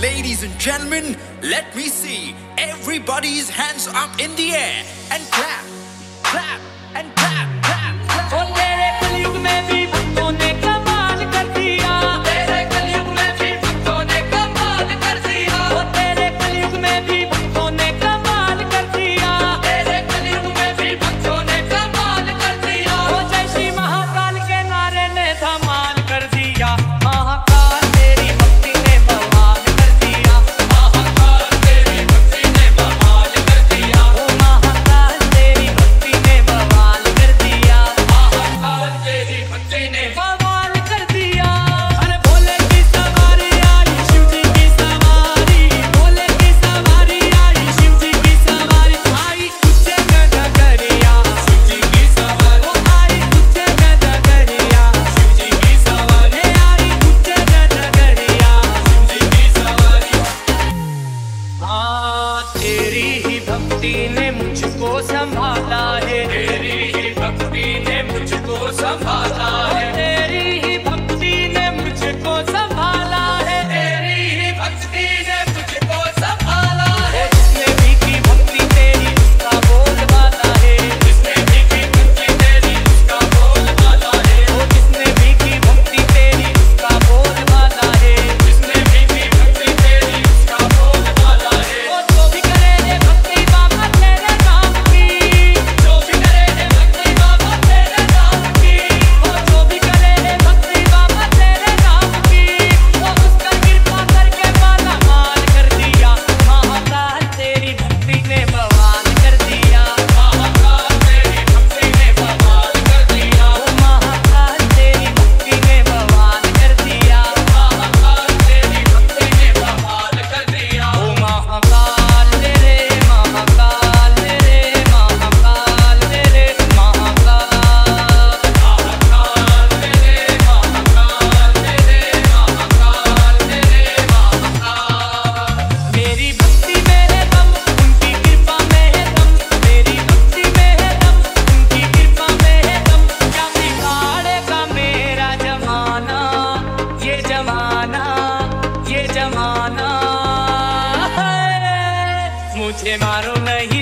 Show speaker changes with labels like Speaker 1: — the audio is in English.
Speaker 1: ladies and gentlemen, let me see everybody's hands up in the air and clap, clap, and clap.
Speaker 2: पूछे मारो नहीं।